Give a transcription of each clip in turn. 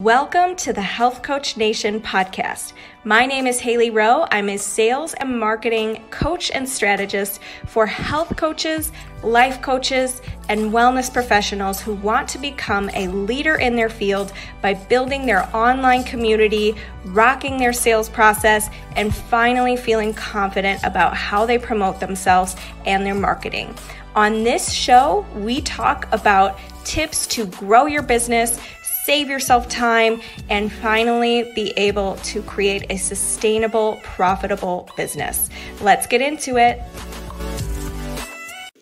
Welcome to the Health Coach Nation podcast. My name is Hailey Rowe. I'm a sales and marketing coach and strategist for health coaches, life coaches, and wellness professionals who want to become a leader in their field by building their online community, rocking their sales process, and finally feeling confident about how they promote themselves and their marketing. On this show, we talk about tips to grow your business save yourself time, and finally be able to create a sustainable, profitable business. Let's get into it.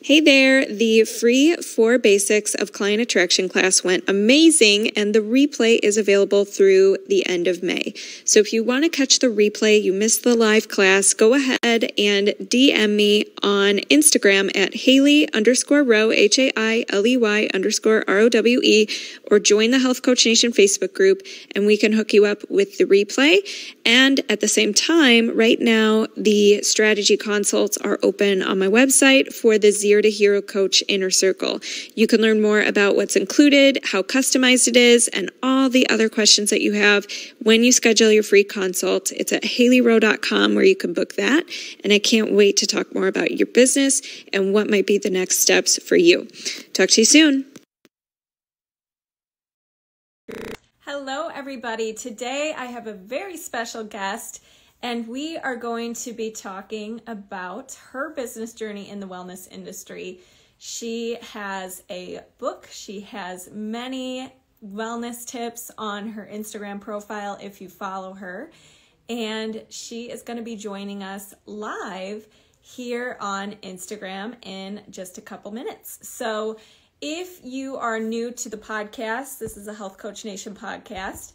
Hey there, the free four basics of client attraction class went amazing and the replay is available through the end of May. So if you want to catch the replay, you missed the live class, go ahead and DM me on Instagram at Hailey underscore Rowe, H A I L E Y underscore R O W E, or join the Health Coach Nation Facebook group and we can hook you up with the replay. And at the same time, right now, the strategy consults are open on my website for the zero to Hero Coach Inner Circle. You can learn more about what's included, how customized it is, and all the other questions that you have when you schedule your free consult. It's at haileyrowe.com where you can book that. And I can't wait to talk more about your business and what might be the next steps for you. Talk to you soon. Hello, everybody. Today I have a very special guest and we are going to be talking about her business journey in the wellness industry. She has a book, she has many wellness tips on her Instagram profile if you follow her. And she is going to be joining us live here on Instagram in just a couple minutes. So, if you are new to the podcast, this is a Health Coach Nation podcast.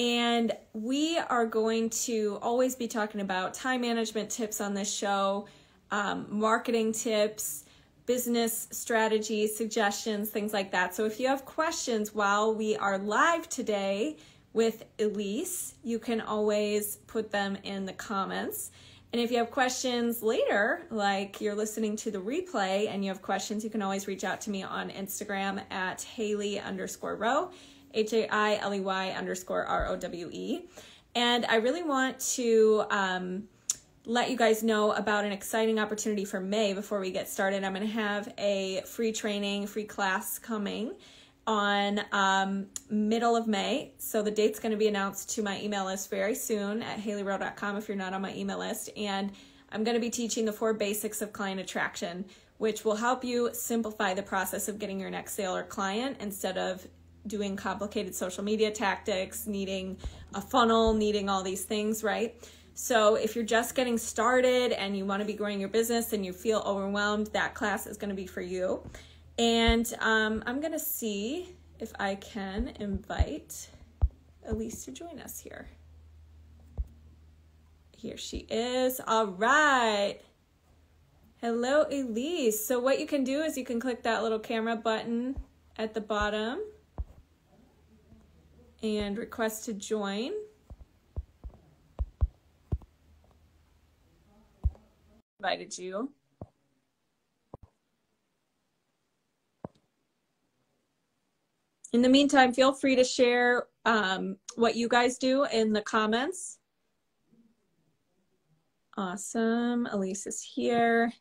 And we are going to always be talking about time management tips on this show, um, marketing tips, business strategies, suggestions, things like that. So if you have questions while we are live today with Elise, you can always put them in the comments. And if you have questions later, like you're listening to the replay and you have questions, you can always reach out to me on Instagram at Hailey underscore Rowe. H A I L E Y underscore R O W E. And I really want to um, let you guys know about an exciting opportunity for May before we get started. I'm going to have a free training, free class coming on um, middle of May. So the date's going to be announced to my email list very soon at haileyrowe.com if you're not on my email list. And I'm going to be teaching the four basics of client attraction, which will help you simplify the process of getting your next sale or client instead of doing complicated social media tactics, needing a funnel, needing all these things, right? So, if you're just getting started and you want to be growing your business and you feel overwhelmed, that class is going to be for you. And um, I'm going to see if I can invite Elise to join us here. Here she is. All right. Hello, Elise. So, what you can do is you can click that little camera button at the bottom and request to join. Invited you. In the meantime, feel free to share um, what you guys do in the comments. Awesome. Elise is here.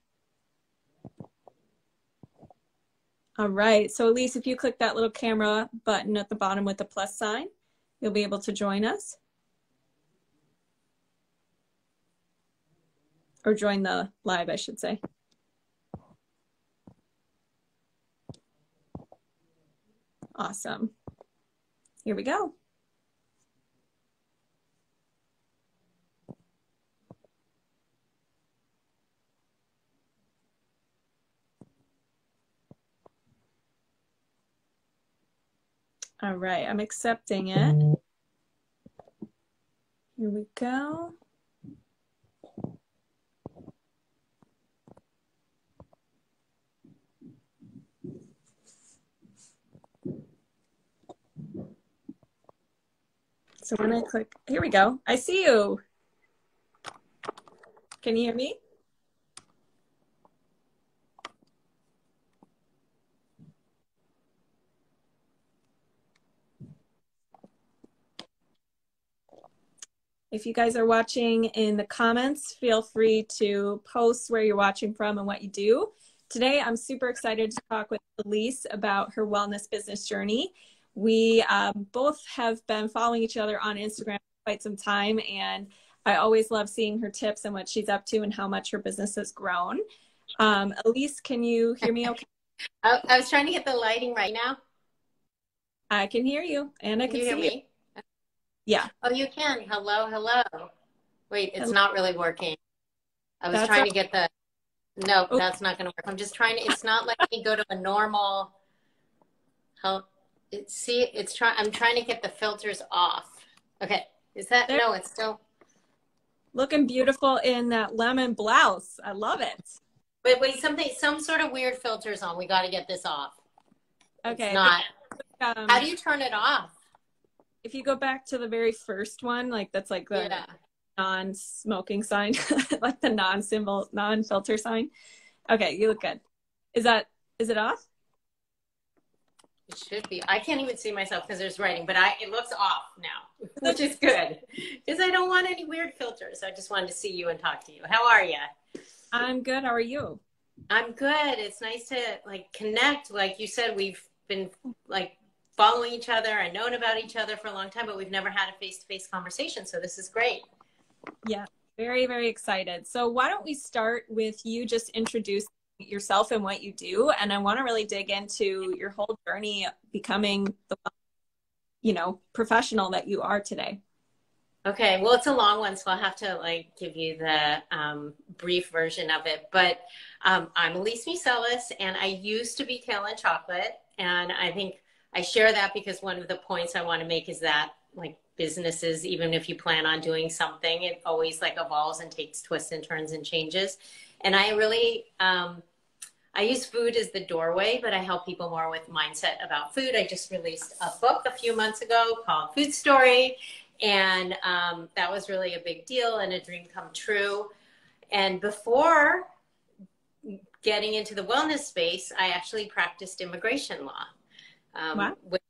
All right. So Elise, if you click that little camera button at the bottom with the plus sign, you'll be able to join us. Or join the live, I should say. Awesome. Here we go. All right, I'm accepting it. Here we go. So when I click, here we go. I see you. Can you hear me? If you guys are watching in the comments, feel free to post where you're watching from and what you do. Today, I'm super excited to talk with Elise about her wellness business journey. We um, both have been following each other on Instagram for quite some time, and I always love seeing her tips and what she's up to and how much her business has grown. Um, Elise, can you hear me okay? I, I was trying to get the lighting right now. I can hear you, and I can, can you see hear you. Yeah. Oh, you can. Hello, hello. Wait, it's Hello. not really working. I was That's trying to get the. No, Oh. that's not going to work. I'm just trying to. It's not letting me go to a normal. How? It, see, it's trying. I'm trying to get the filters off. Okay, is that There- no? It's still. Looking beautiful in that lemon blouse. I love it. Wait, wait. Something. Some sort of weird filters on. We got to get this off. Okay. It's not. Um, How do you turn it off? If you go back to the very first one, like that's like the Yeah. non-smoking sign, like the non-symbol, non-filter sign. Okay, you look good. Is that is it off? It should be. I can't even see myself because there's writing, but I it looks off now, which is good because I don't want any weird filters. I just wanted to see you and talk to you. How are you? I'm good. How are you? I'm good. It's nice to like connect. Like you said, we've been like following each other and known about each other for a long time, but we've never had a face-to-face conversation. So this is great. Yeah, very very excited. So why don't we start with you just introducing yourself and what you do, and I want to really dig into your whole journey becoming the you know professional that you are today. Okay, well, it's a long one, so I'll have to like give you the um, brief version of it. But um, I'm Elise Museles, and I used to be Kale and Chocolate, and I think I share that because one of the points I want to make is that like businesses, even if you plan on doing something, it always like evolves and takes twists and turns and changes. And I really, um, I use food as the doorway, but I help people more with mindset about food. I just released a book a few months ago called Food Story and um, that was really a big deal and a dream come true. And before getting into the wellness space, I actually practiced immigration law. Um, Wow. which,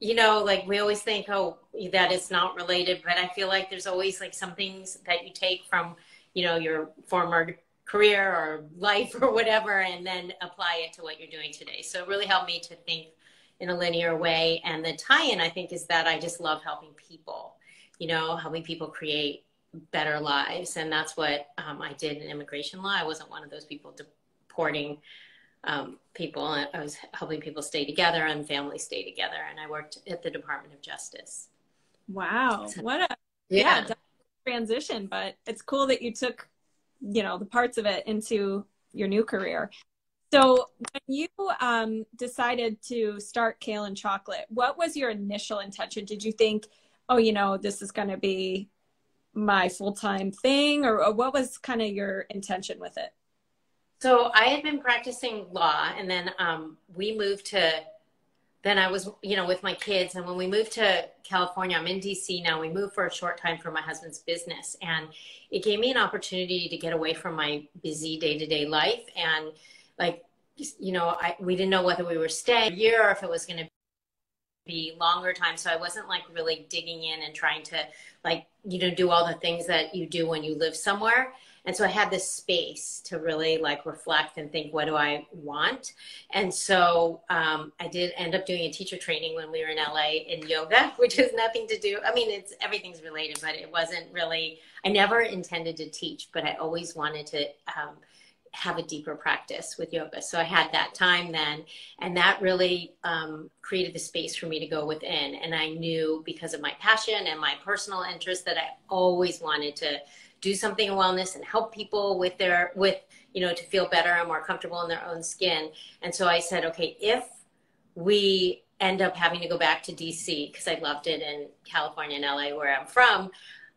you know, like we always think, oh, that it's not related, but I feel like there's always like some things that you take from, you know, your former career or life or whatever, and then apply it to what you're doing today. So it really helped me to think in a linear way. And the tie-in, I think, is that I just love helping people you know, helping people create better lives. And that's what um, I did in immigration law. I wasn't one of those people deporting um, people. I was helping people stay together and families stay together. And I worked at the Department of Justice. Wow, what a Yeah. yeah, transition, but it's cool that you took, you know, the parts of it into your new career. So when you um, decided to start Kale and Chocolate, what was your initial intention? Did you think, oh, you know, this is going to be my full-time thing or, or what was kind of your intention with it? So I had been practicing law, and then um, we moved to. Then I was, you know, with my kids, and when we moved to California, I'm in DC now. We moved for a short time for my husband's business, and it gave me an opportunity to get away from my busy day to day life, and like, you know, I we didn't know whether we were staying a year or if it was going to be longer time so i wasn't like really digging in and trying to like you know do all the things that you do when you live somewhere and so i had this space to really like reflect and think what do i want and so um, i did end up doing a teacher training when we were in la in yoga which has nothing to do i mean it's everything's related but it wasn't really i never intended to teach but i always wanted to um, have a deeper practice with yoga. So I had that time then, and that really um, created the space for me to go within. And I knew because of my passion and my personal interest that I always wanted to do something in wellness and help people with their with you know to feel better and more comfortable in their own skin. And so I said, okay, if we end up having to go back to DC because I loved it in California and LA where I'm from,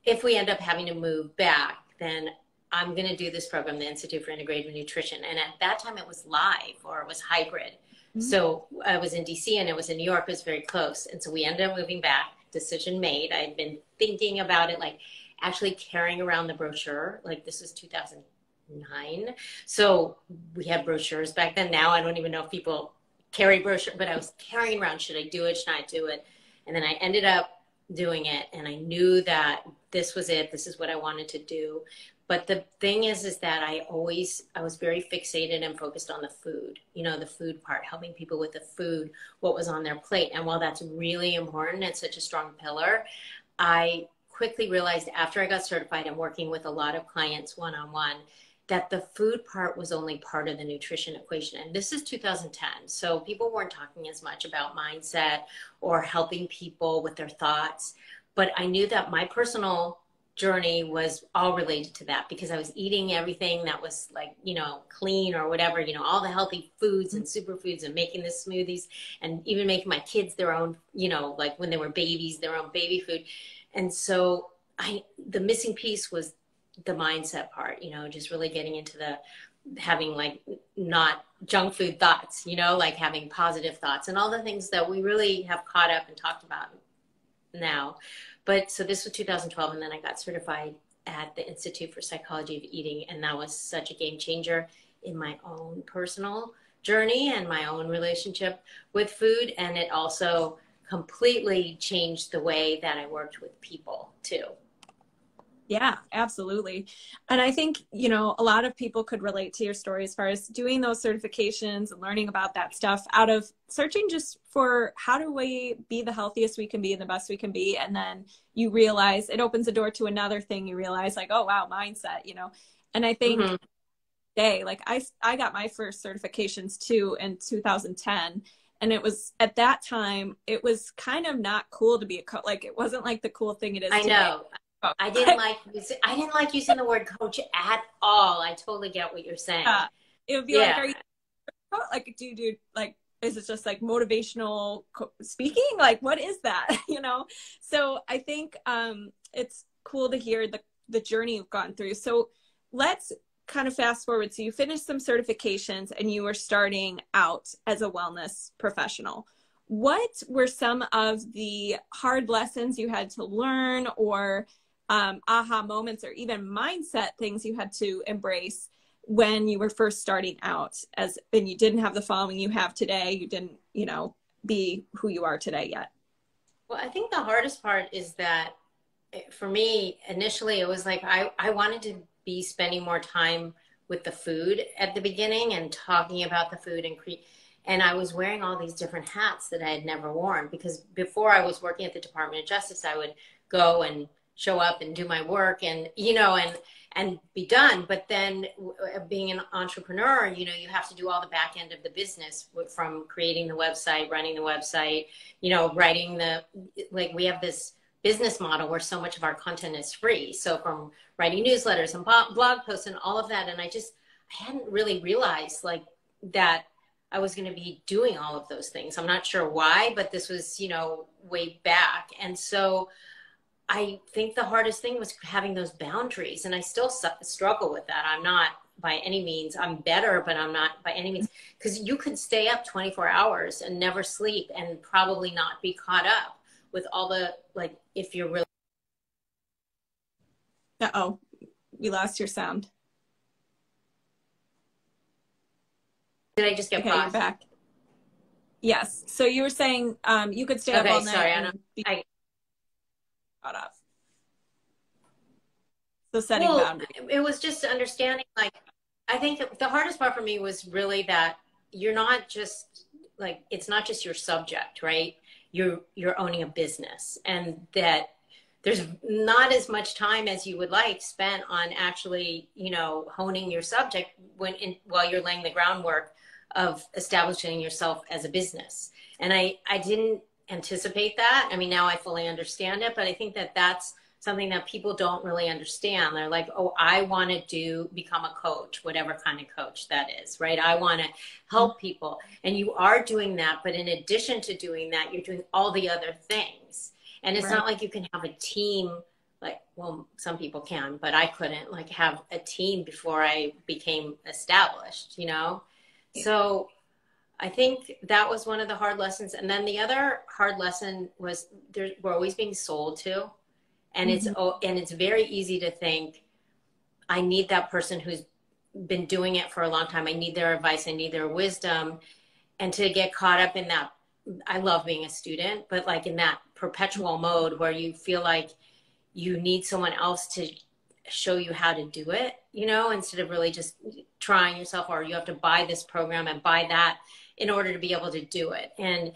if we end up having to move back, then I'm going to do this program, the Institute for Integrative Nutrition. And at that time, it was live or it was hybrid. Mm-hmm. So I was in DC and it was in New York. It was very close. And so we ended up moving back. Decision made. I had been thinking about it, like actually carrying around the brochure. Like this was 2009. So we had brochures back then. Now I don't even know if people carry brochure, but I was carrying around. Should I do it? Should I do it? And then I ended up doing it. And I knew that this was it. This is what I wanted to do. But the thing is, is that I always, I was very fixated and focused on the food, you know, the food part, helping people with the food, what was on their plate. And while that's really important, it's such a strong pillar, I quickly realized after I got certified and working with a lot of clients one on one that the food part was only part of the nutrition equation. And this is 2010. So people weren't talking as much about mindset or helping people with their thoughts. But I knew that my personal journey was all related to that because I was eating everything that was like, you know, clean or whatever, you know, all the healthy foods and superfoods and making the smoothies and even making my kids their own, you know, like when they were babies, their own baby food. And so I, the missing piece was the mindset part, you know, just really getting into the having like not junk food thoughts, you know, like having positive thoughts and all the things that we really have caught up and talked about now. But so this was 2012, and then I got certified at the Institute for Psychology of Eating, and that was such a game changer in my own personal journey and my own relationship with food. And it also completely changed the way that I worked with people too. Yeah, absolutely. And I think, you know, a lot of people could relate to your story as far as doing those certifications and learning about that stuff out of searching just for how do we be the healthiest we can be and the best we can be. And then you realize it opens the door to another thing. You realize, like, oh, wow, mindset, you know. And I think, mm-hmm. day, like, I, I got my first certifications too in 2010 and it was at that time it was kind of not cool to be a coach like it wasn't like the cool thing it is i today. know I didn't like I didn't like using the word coach at all. I totally get what you're saying. Uh, it would be yeah. like, are you like do you do like is it just like motivational co- speaking? Like what is that? you know? So I think um, it's cool to hear the the journey you've gone through. So let's kind of fast forward. So you finished some certifications and you were starting out as a wellness professional. What were some of the hard lessons you had to learn or um, aha moments or even mindset things you had to embrace when you were first starting out as and you didn't have the following you have today you didn't you know be who you are today yet well i think the hardest part is that eh, for me initially it was like i i wanted to be spending more time with the food at the beginning and talking about the food and cre- and i was wearing all these different hats that i had never worn because before i was working at the department of justice i would go and show up and do my work and you know and and be done. But then uh, being an entrepreneur you know you have to do all the back end of the business from creating the website running the website you know writing the like we have this business model where so much of our content is free. So from writing newsletters and blog posts and all of that and i just i hadn't really realized like that i was going to be doing all of those things. I'm not sure why but this was you know way back. And so I think the hardest thing was having those boundaries, and I still su- struggle with that. I'm not by any means I'm better, but I'm not by any means. Mm-hmm. Because you could stay up 24 hours and never sleep and probably not be caught up with all the like if you're really. Uh oh, we lost your sound. Did I just get okay, you're back? Yes. So you were saying um, you could stay okay, up all night. Sorry, I, be- I caught up. So setting well, boundaries. It was just understanding like I think the hardest part for me was really that you're not just like it's not just your subject, right? You're you're owning a business and that there's not as much time as you would like spent on actually, you know, honing your subject when in, while you're laying the groundwork of establishing yourself as a business. And I I didn't anticipate that. I mean, now I fully understand it, but I think that that's something that people don't really understand. They're like, oh, I want to do, become a coach, whatever kind of coach that is, right? I want to help people. And you are doing that. But in addition to doing that, you're doing all the other things. And it's right. not like you can have a team like well some people can but i couldn't like have a team before i became established you know so I think that was one of the hard lessons. And then the other hard lesson was there, we're always being sold to, and mm-hmm. it's and it's very easy to think, I need that person who's been doing it for a long time. I need their advice. I need their wisdom, and to get caught up in that. I love being a student, but like in that perpetual mode where you feel like you need someone else to show you how to do it, you know, instead of really just trying yourself or you have to buy this program and buy that in order to be able to do it. And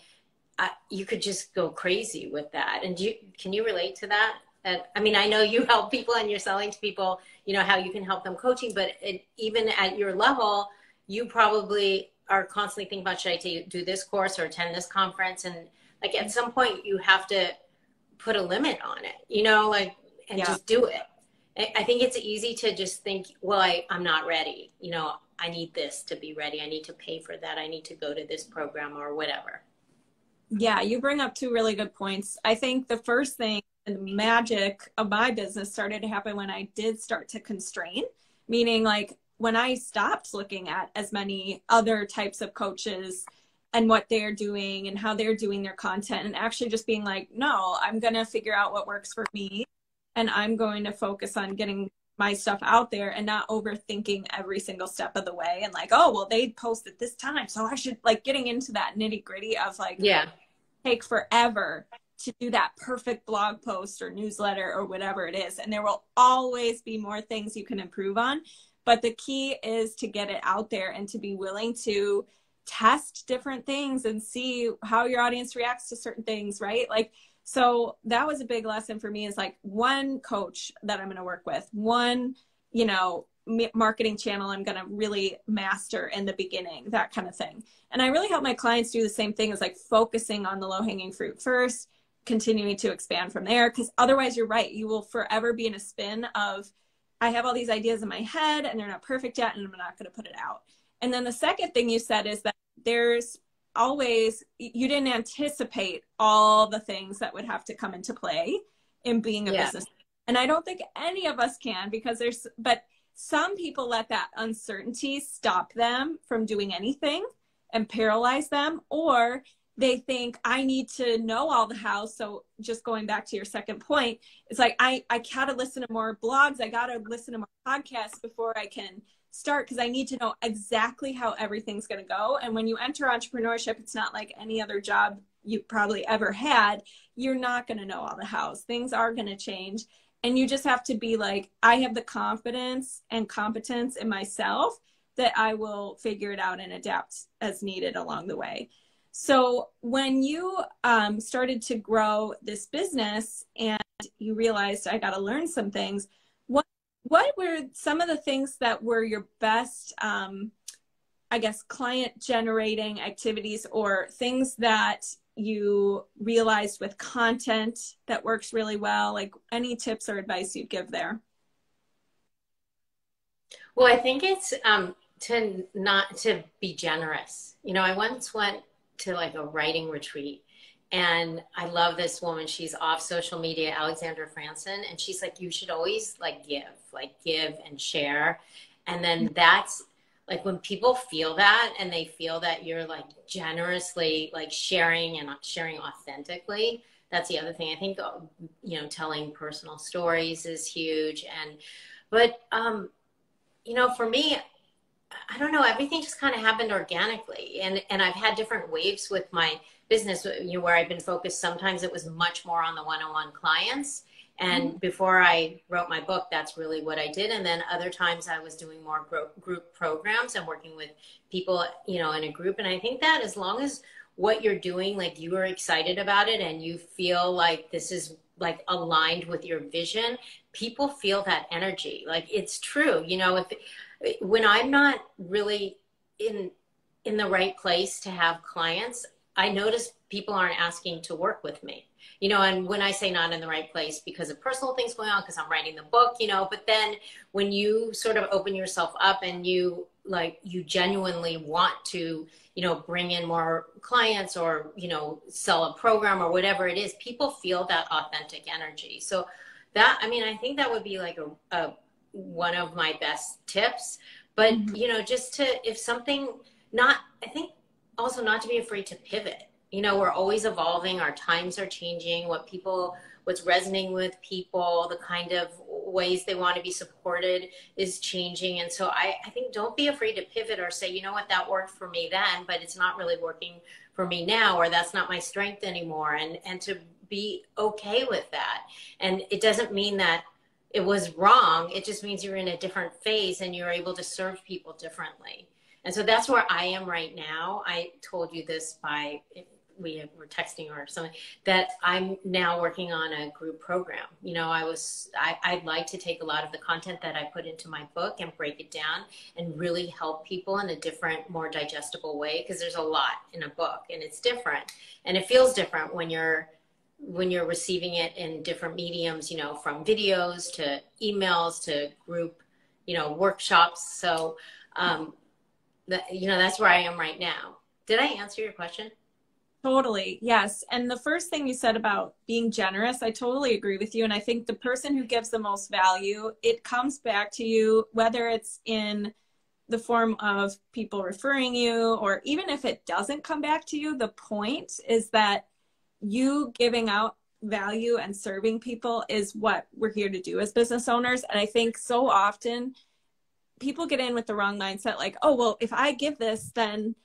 uh, you could just go crazy with that. And you, can you relate to that? That, I mean, I know you help people and you're selling to people, you know, how you can help them coaching, but it, even at your level, you probably are constantly thinking about, should I do this course or attend this conference? And like at some point you have to put a limit on it, you know, like, and yeah. just do it. I think it's easy to just think, well, I, I'm not ready. You know, I need this to be ready. I need to pay for that. I need to go to this program or whatever. Yeah, you bring up two really good points. I think the first thing, the magic of my business started to happen when I did start to constrain, meaning like when I stopped looking at as many other types of coaches and what they're doing and how they're doing their content and actually just being like, no, I'm going to figure out what works for me and I'm going to focus on getting my stuff out there and not overthinking every single step of the way and like, oh, well, they post at this time. So I should like getting into that nitty gritty of like, yeah, take forever to do that perfect blog post or newsletter or whatever it is. And there will always be more things you can improve on. But the key is to get it out there and to be willing to test different things and see how your audience reacts to certain things, right? Like, so that was a big lesson for me is like one coach that I'm going to work with, one, you know, marketing channel I'm going to really master in the beginning, that kind of thing. And I really help my clients do the same thing as like focusing on the low hanging fruit first, continuing to expand from there. Cause otherwise, you're right. You will forever be in a spin of, I have all these ideas in my head and they're not perfect yet, and I'm not going to put it out. And then the second thing you said is that there's always you didn't anticipate all the things that would have to come into play in being a yeah. business and i don't think any of us can because there's but some people let that uncertainty stop them from doing anything and paralyze them or they think i need to know all the how so just going back to your second point it's like i i gotta listen to more blogs i gotta listen to more podcasts before i can start because I need to know exactly how everything's to go. And when you enter entrepreneurship, it's not like any other job you probably ever had. You're not to know all the hows. Things are to change. And you just have to be like, I have the confidence and competence in myself that I will figure it out and adapt as needed along the way. So when you um, started to grow this business and you realized I got to learn some things, what what were some of the things that were your best um, i guess client generating activities or things that you realized with content that works really well? Like any tips or advice you'd give there? Well i think it's um, to not to be generous. You know i once went to like a writing retreat and I love this woman. She's off social media, Alexandra Franzen. and she's like, you should always like give, like give and share. And then that's like when people feel that and they feel that you're like generously like sharing and sharing authentically. That's the other thing. I think you know telling personal stories is huge. And but um, you know, for me, I don't know. Everything just kind of happened organically, and and I've had different waves with my business you know, where I've been focused. Sometimes it was much more on the one-on-one clients. And mm-hmm. before I wrote my book, that's really what I did. And then other times I was doing more group programs and working with people, you know, in a group. And I think that as long as what you're doing, like you are excited about it and you feel like this is like aligned with your vision, people feel that energy. Like it's true. You know, if when I'm not really in in the right place to have clients, I notice people aren't asking to work with me. You know, and when I say not in the right place because of personal things going on, because I'm writing the book, you know, but then when you sort of open yourself up and you like, you genuinely want to, you know, bring in more clients or, you know, sell a program or whatever it is, people feel that authentic energy. So that, I mean, I think that would be like a, a one of my best tips. But, mm-hmm. you know, just to, if something, not, I think also not to be afraid to pivot. You know, we're always evolving, our times are changing, what people, what's resonating with people, the kind of ways they want to be supported is changing. And so I, I think don't be afraid to pivot or say, you know what, that worked for me then, but it's not really working for me now, or that's not my strength anymore. And, and to be okay with that. And it doesn't mean that it was wrong. It just means you're in a different phase and you're able to serve people differently. And so that's where I am right now. I told you this by we were texting or something that I'm now working on a group program. You know, I was I, I'd like to take a lot of the content that I put into my book and break it down and really help people in a different, more digestible way because there's a lot in a book and it's different and it feels different when you're when you're receiving it in different mediums. You know, from videos to emails to group, you know, workshops. So, um, that you know that's where I am right now. Did I answer your question? Totally. Yes. And the first thing you said about being generous, I totally agree with you. And I think the person who gives the most value, it comes back to you, whether it's in the form of people referring you, or even if it doesn't come back to you, the point is that you giving out value and serving people is what we're here to do as business owners. And I think so often people get in with the wrong mindset like, oh, well, if I give this, then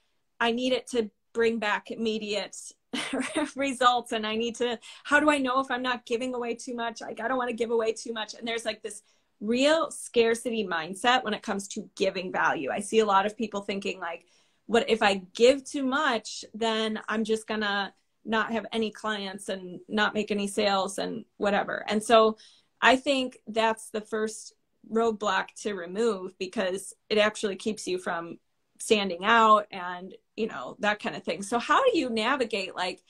I need it to bring back immediate results. And i need to how do i know if i'm not giving away too much? Like i don't want to give away too much. And there's like this real scarcity mindset when it comes to giving value. I see a lot of people thinking like what if i give too much then i'm just gonna not have any clients and not make any sales and whatever. And so i think that's the first roadblock to remove because it actually keeps you from standing out and you know that kind of thing. So how do you navigate like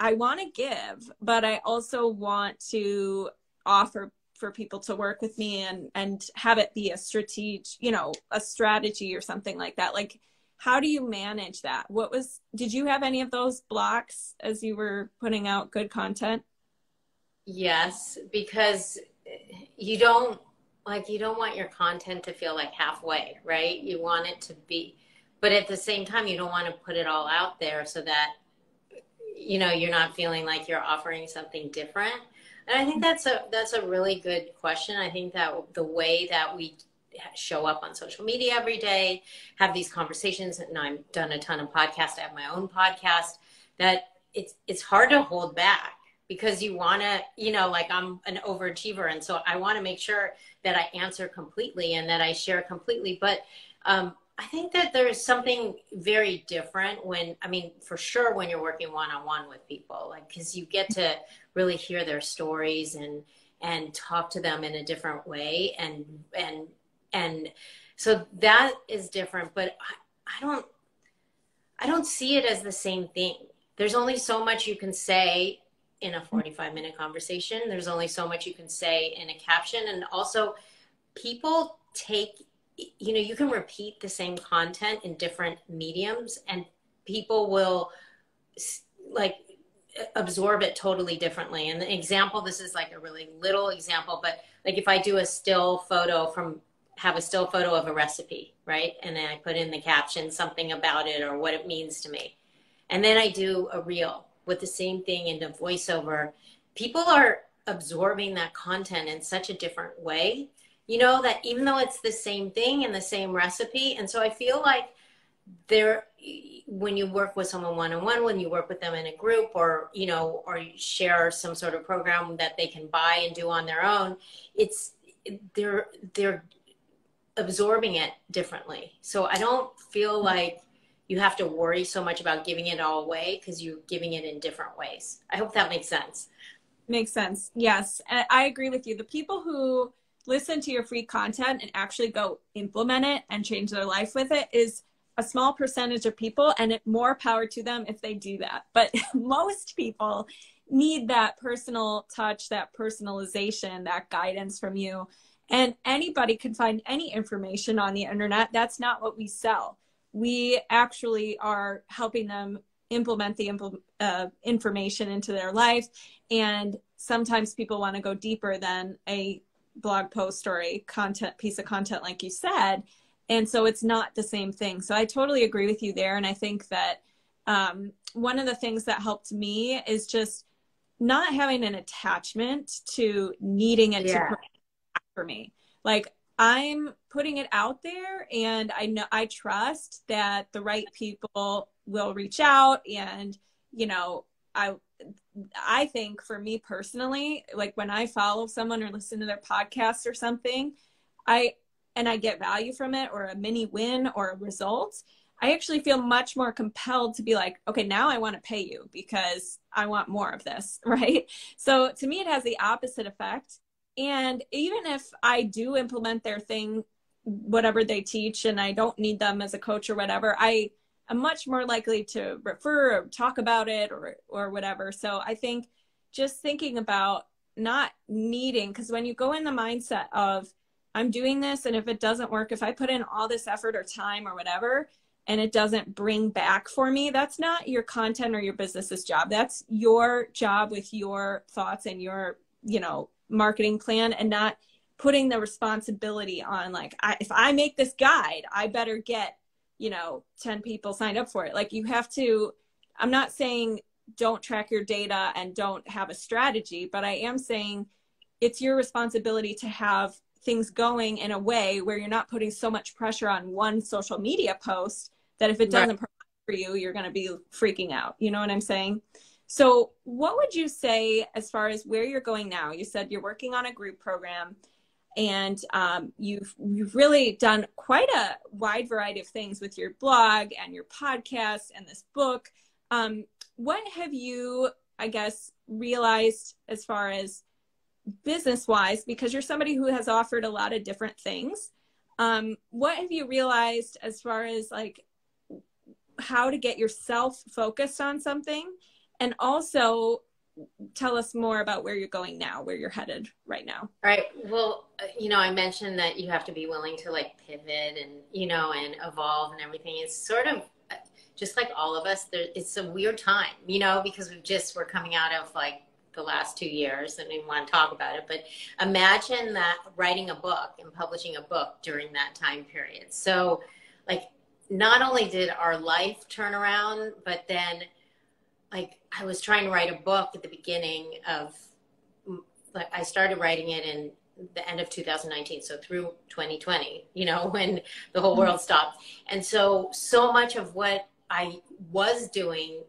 i want to give but i also want to offer for people to work with me and and have it be a strategy you know a strategy or something like that. Like how do you manage that? What was did you have any of those blocks as you were putting out good content? Yes because you don't like you don't want your content to feel like halfway right? You want it to be but at the same time you don't want to put it all out there so that you know you're not feeling like you're offering something different. And i think that's a that's a really good question. I think that the way that we show up on social media every day have these conversations and i've done a ton of podcasts. I have my own podcast that it's it's hard to hold back because you want to you know like i'm an overachiever and so i want to make sure that i answer completely and that i share completely. But um, i think that there's something very different when i mean for sure when you're working one-on-one with people like because you get to really hear their stories and and talk to them in a different way and and and so that is different but I, I don't i don't see it as the same thing there's only so much you can say in a 45 minute conversation. There's only so much you can say in a caption. And also, people take, you know, you can repeat the same content in different mediums, and people will like absorb it totally differently. And the example, this is like a really little example, but like if I do a still photo from, have a still photo of a recipe, right? And then I put in the caption something about it or what it means to me. And then I do a reel with the same thing in the voiceover, people are absorbing that content in such a different way, you know, that even though it's the same thing and the same recipe. And so I feel like there, when you work with someone one on one, when you work with them in a group or, you know, or share some sort of program that they can buy and do on their own, it's, they're, they're absorbing it differently. So I don't feel hmm. like, you have to worry so much about giving it all away because you're giving it in different ways. I hope that makes sense. Makes sense. Yes. I agree with you. The people who listen to your free content and actually go implement it and change their life with it is a small percentage of people and it more power to them if they do that. But most people need that personal touch, that personalization, that guidance from you. And anybody can find any information on the internet. That's not what we sell we actually are helping them implement the impl- uh, information into their life. And sometimes people want to go deeper than a blog post or a content piece of content, like you said. And so it's not the same thing. So I totally agree with you there. And I think that um, one of the things that helped me is just not having an attachment to needing it yeah. to for me. Like I'm putting it out there and I know I trust that the right people will reach out and you know I I think for me personally, like when I follow someone or listen to their podcast or something, I and I get value from it or a mini win or a result, I actually feel much more compelled to be like, okay, now I want to pay you because I want more of this, right? So to me, it has the opposite effect. And even if I do implement their thing, whatever they teach, and I don't need them as a coach or whatever, I am much more likely to refer or talk about it or or whatever. So I think just thinking about not needing because when you go in the mindset of I'm doing this and if it doesn't work, if I put in all this effort or time or whatever and it doesn't bring back for me, that's not your content or your business's job. That's your job with your thoughts and your, you know, marketing plan and not putting the responsibility on like I, if i make this guide i better get you know 10 people signed up for it. Like you have to i'm not saying don't track your data and don't have a strategy but i am saying it's your responsibility to have things going in a way where you're not putting so much pressure on one social media post that if it doesn't right. for you you're going to be freaking out. You know what i'm saying so, what would you say as far as where you're going now? You said you're working on a group program, and um, you've you've really done quite a wide variety of things with your blog and your podcast and this book. Um, what have you, I guess, realized as far as business wise? Because you're somebody who has offered a lot of different things. Um, what have you realized as far as like how to get yourself focused on something? And also tell us more about where you're going now, where you're headed right now. Right. Well, uh, you know, I mentioned that you have to be willing to like pivot and, you know, and evolve and everything. It's sort of uh, just like all of us, there, it's a weird time, you know, because we've just, we're coming out of like the last two years and we want to talk about it. But imagine that writing a book and publishing a book during that time period. So, like, not only did our life turn around, but then like I was trying to write a book at the beginning of like I started writing it in the end of 2019 so through 2020 you know when the whole world mm-hmm. stopped. And so so much of what I was doing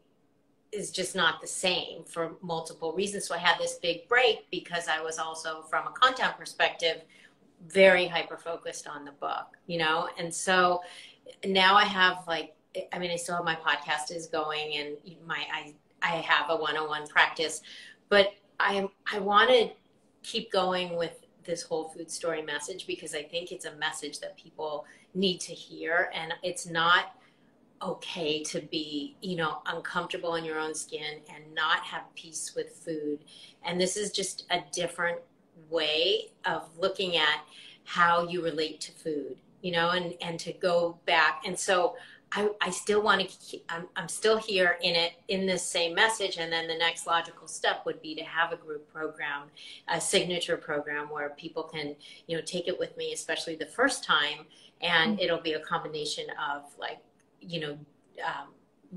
is just not the same for multiple reasons. So I had this big break because I was also from a content perspective very hyper focused on the book you know? And so now I have like I mean, I still have my podcast is going, and my I I have a one-on-one practice, but I I want to keep going with this whole food story message because I think it's a message that people need to hear, and it's not okay to be you know uncomfortable in your own skin and not have peace with food. And this is just a different way of looking at how you relate to food you know and and to go back. And so I, I still want to keep, I'm, I'm still here in it in this same message and then the next logical step would be to have a group program a signature program where people can you know take it with me especially the first time and mm-hmm. it'll be a combination of like you know um,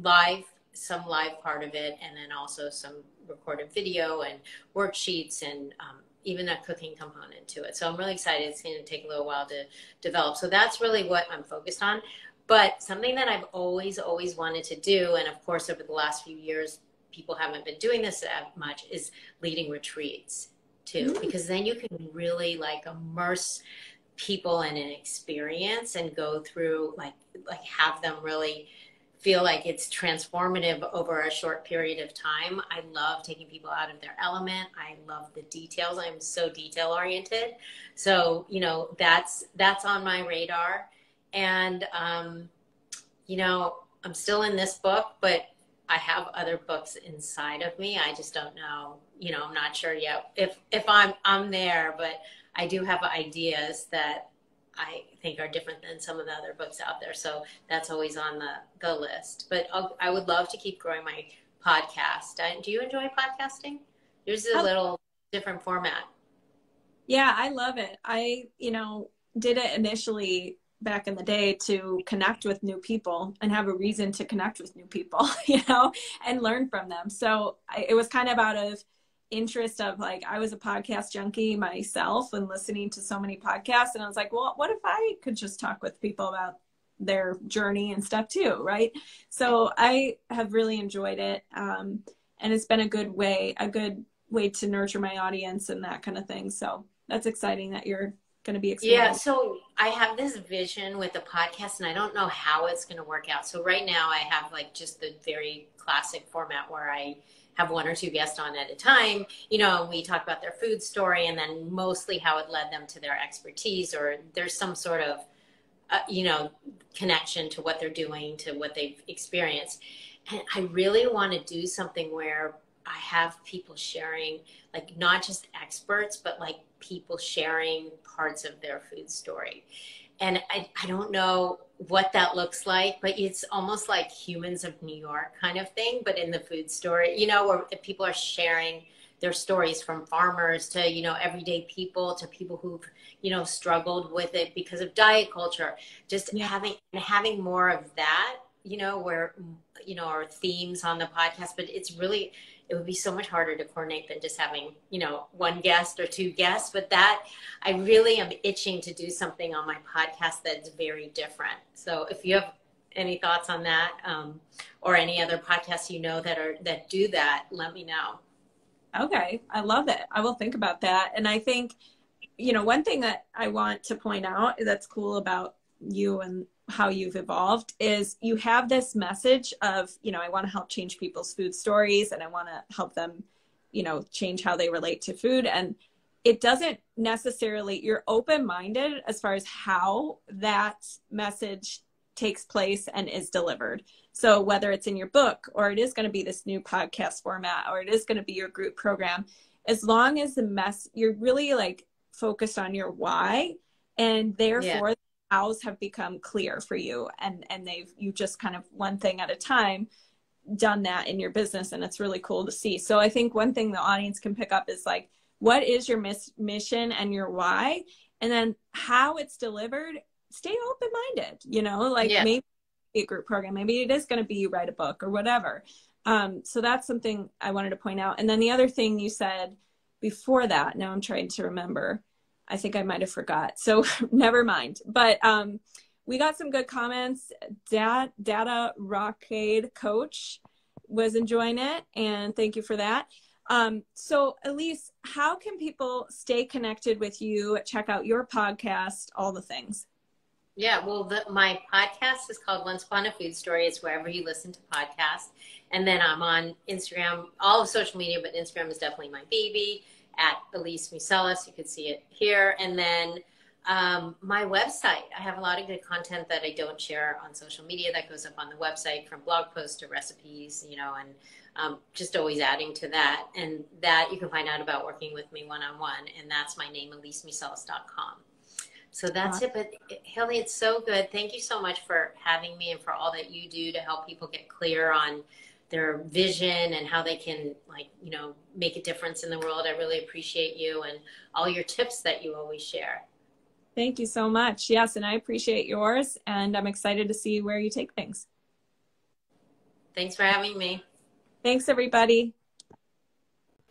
live some live part of it and then also some recorded video and worksheets and um, even a cooking component to it. So I'm really excited. It's going to take a little while to develop. So that's really what I'm focused on. But something that I've always, always wanted to do, and of course, over the last few years, people haven't been doing this that much, is leading retreats too, mm-hmm. because then you can really like immerse people in an experience and go through like like have them really feel like it's transformative over a short period of time. I love taking people out of their element. I love the details. I'm so detail oriented. So, you know, that's that's on my radar. And, um, you know, I'm still in this book, but I have other books inside of me. I just don't know, you know, I'm not sure yet if, if I'm, I'm there, but I do have ideas that I think are different than some of the other books out there. So that's always on the, the list, but I'll, i would love to keep growing my podcast. do you enjoy podcasting? Yours is a little different format. Yeah, I love it. I, you know, did it initially back in the day to connect with new people and have a reason to connect with new people, you know, and learn from them. So I, it was kind of out of interest of like I was a podcast junkie myself and listening to so many podcasts and I was like, well, what if I could just talk with people about their journey and stuff too, right? So I have really enjoyed it. Um, and it's been a good way, a good way to nurture my audience and that kind of thing. So that's exciting that you're going to be Yeah, so I have this vision with the podcast, and I don't know how it's going to work out. So right now, I have like just the very classic format where I have one or two guests on at a time. You know, we talk about their food story, and then mostly how it led them to their expertise, or there's some sort of uh, you know connection to what they're doing, to what they've experienced. And I really want to do something where I have people sharing, like not just experts, but like people sharing parts of their food story. And I, I don't know what that looks like, but it's almost like humans of New York kind of thing, but in the food story, you know, where people are sharing their stories from farmers to, you know, everyday people to people who've, you know, struggled with it because of diet culture. Just yeah. having having more of that, you know, where you know, our themes on the podcast, but it's really it would be so much harder to coordinate than just having you know one guest or two guests but that i really am itching to do something on my podcast that's very different. So if you have any thoughts on that um, or any other podcasts you know that are that do that let me know. Okay i love it. I will think about that. And i think you know one thing that i want to point out that's cool about you and how you've evolved is you have this message of you know i want to help change people's food stories and i want to help them you know change how they relate to food. And it doesn't necessarily you're open minded as far as how that message takes place and is delivered. So whether it's in your book or it is going to be this new podcast format or it is going to be your group program as long as the mess you're really like focused on your why and therefore yeah hows have become clear for you and and they've you just kind of one thing at a time done that in your business and it's really cool to see. So i think one thing the audience can pick up is like what is your miss, mission and your why? And then how it's delivered stay open minded you know? Like yeah. maybe a group program maybe it is going to be you write a book or whatever. Um, so that's something i wanted to point out. And then the other thing you said before that now i'm trying to remember I think I might have forgot. So never mind. But um, we got some good comments. Dat, Data Rockade Coach was enjoying it, and thank you for that. Um, so, Elise, how can people stay connected with you, check out your podcast, all the things? Yeah, well, the, my podcast is called Once Upon a Food Story. It's wherever you listen to podcasts. And then I'm on Instagram, all of social media, but Instagram is definitely my baby at Elise Museles. You can see it here. And then um, my website. I have a lot of good content that I don't share on social media that goes up on the website from blog posts to recipes, you know, and um, just always adding to that. And that you can find out about working with me one on one. And that's my name, elisemuseles.com. So that's it. But Hailey, it's so good. Thank you so much for having me and for all that you do to help people get clear on their vision and how they can like you know make a difference in the world. I really appreciate you and all your tips that you always share. Thank you so much. Yes and i appreciate yours and i'm excited to see where you take things. Thanks for having me. Thanks everybody.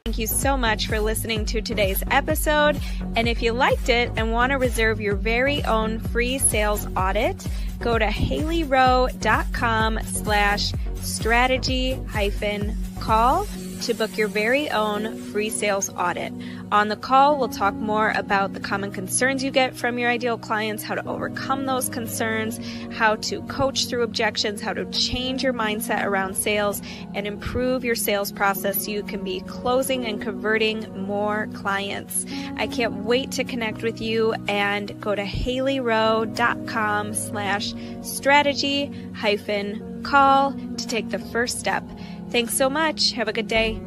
Thank you so much for listening to today's episode. And if you liked it and want to reserve your very own free sales audit, go to haileyrowe.com slash strategy hyphen call to book your very own free sales audit. On the call, we'll talk more about the common concerns you get from your ideal clients, how to overcome those concerns, how to coach through objections, how to change your mindset around sales, and improve your sales process so you can be closing and converting more clients. I can't wait to connect with you and go to haileyrowe.com slash strategy hyphen call to take the first step. Thanks so much. Have a good day.